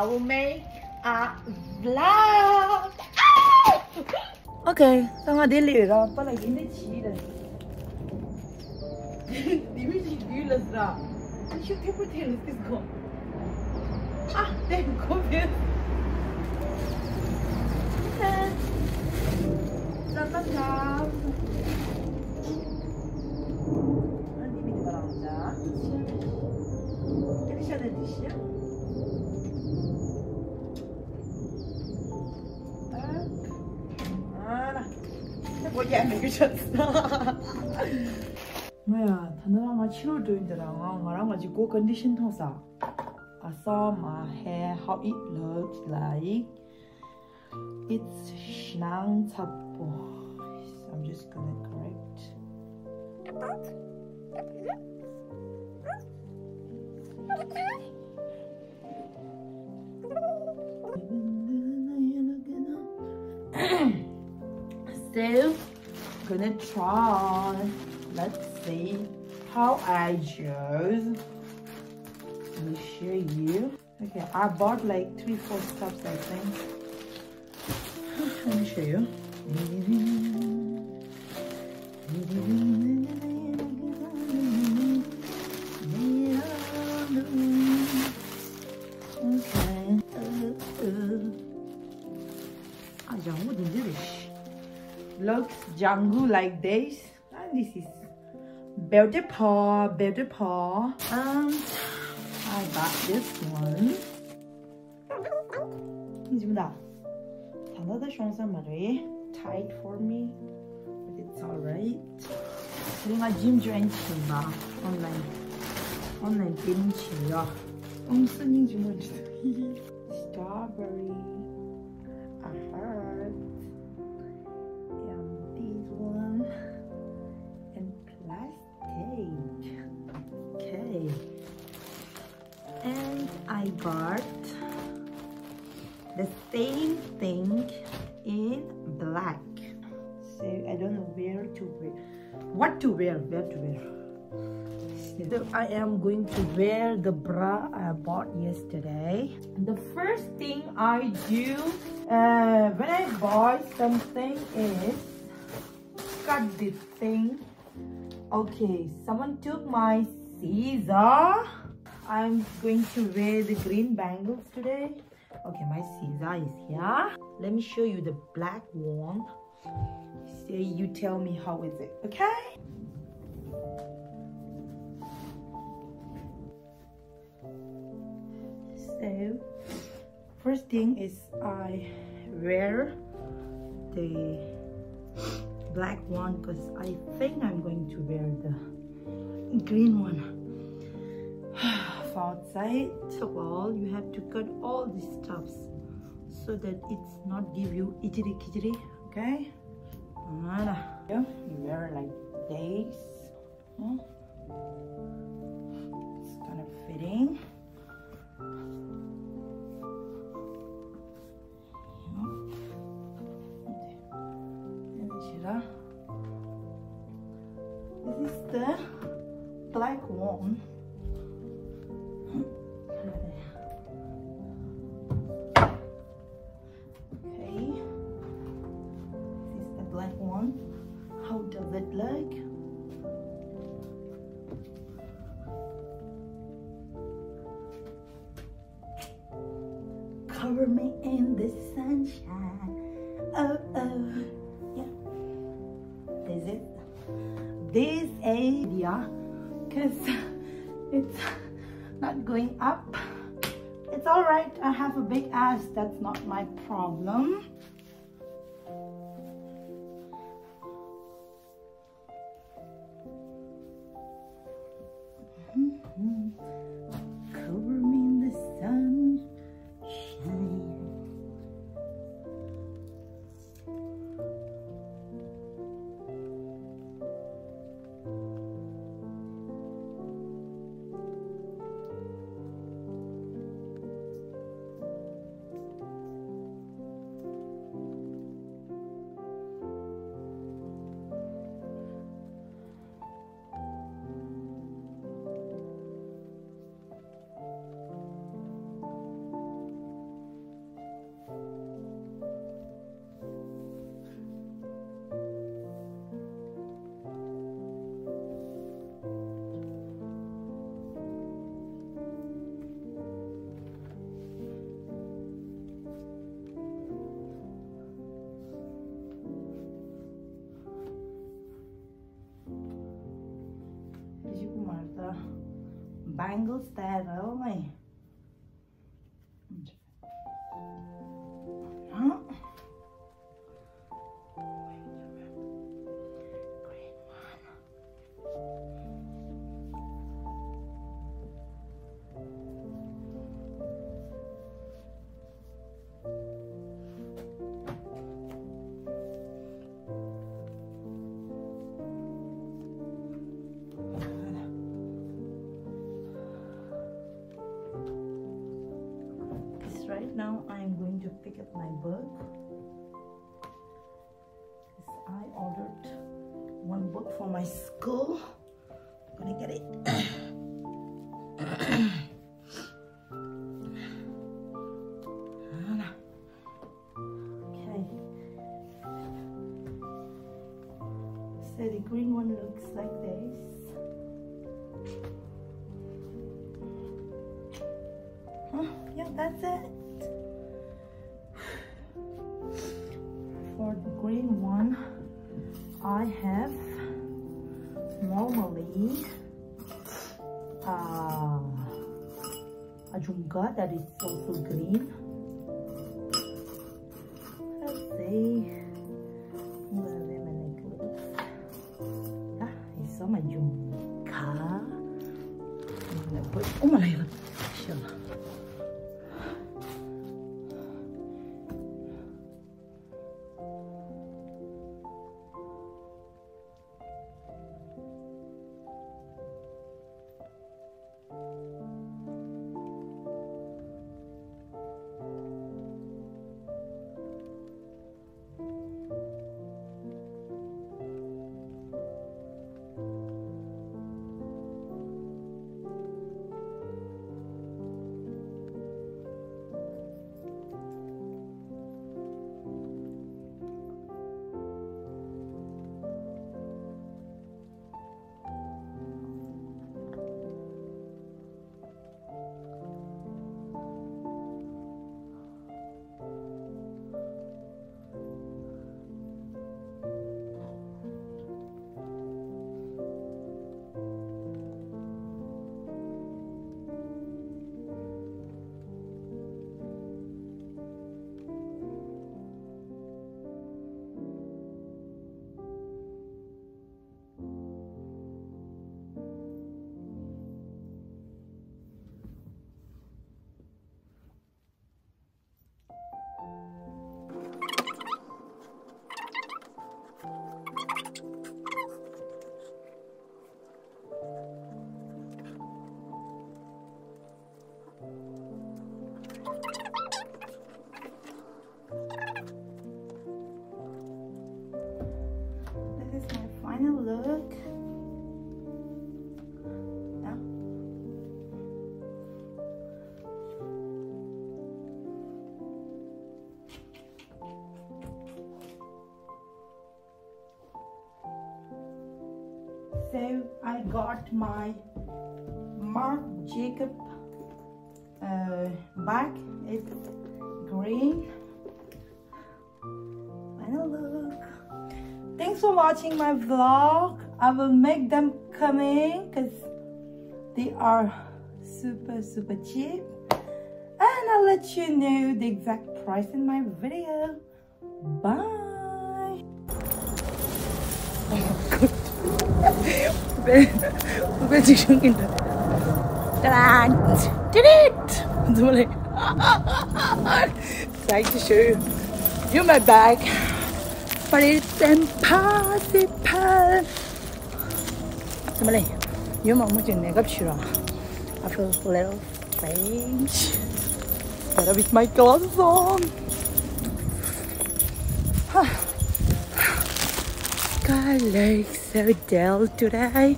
I will make a vlog. Okay, so I'm lửa rồi, bắt lại dính đến chị rồi. Đi với chị đi là sao? Anh chưa thấy Ah, đây có biết. 얘기하는 뭐야, 통사. I saw my hair how it looks like. It's shnang chapo. I'm just gonna correct gonna try. Let's see how I chose let me show you. Okay I bought like three four stuffs I think. Let me show you. Okay. Uh, uh. Jangan mudah je looks jungle like this and this is beautiful beautiful and I got this one 이집니다 단어다 숑사마리 tight for me but it's alright 그리고 gym joint 봐 online online 김치야 엄청 주문했어 strawberry The same thing in black. So I don't know where to wear, what to wear, where to wear. So I am going to wear the bra I bought yesterday. The first thing I do uh, when I buy something is cut this thing. Okay, someone took my scissor I'm going to wear the green bangles today. Okay, my Caesar is here. Let me show you the black one. Say you tell me how is it, okay? So, first thing is I wear the black one because I think I'm going to wear the green one outside. Well you have to cut all these stuffs so that it's not give you itchy kitty okay? Voilà. yeah, you wear like this. Hmm? It's kind of fitting cover me in the sunshine. Oh, oh, yeah. This is this area, cause it's not going up. It's all right. I have a big ass. That's not my problem. 嗯。bangles there, oh my. Right now I'm going to pick up my book. I ordered one book for my school. I'm gonna get it. okay. So the green one looks like this. yeah, that's it. Green one, I have normally uh, a junga that is also green. Let's see. My necklace. My oh my god, sure. Look. So I got my Marc Jacob uh, bag. It's green. thanks for watching my vlog i will make them coming because they are super super cheap and i'll let you know the exact price in my video bye Did it! Trying to show you my bag but it's impossible. Emily, you muốn chuyện này gấp? I feel a little strange. Better with my gloves on. Sky looks so dull today.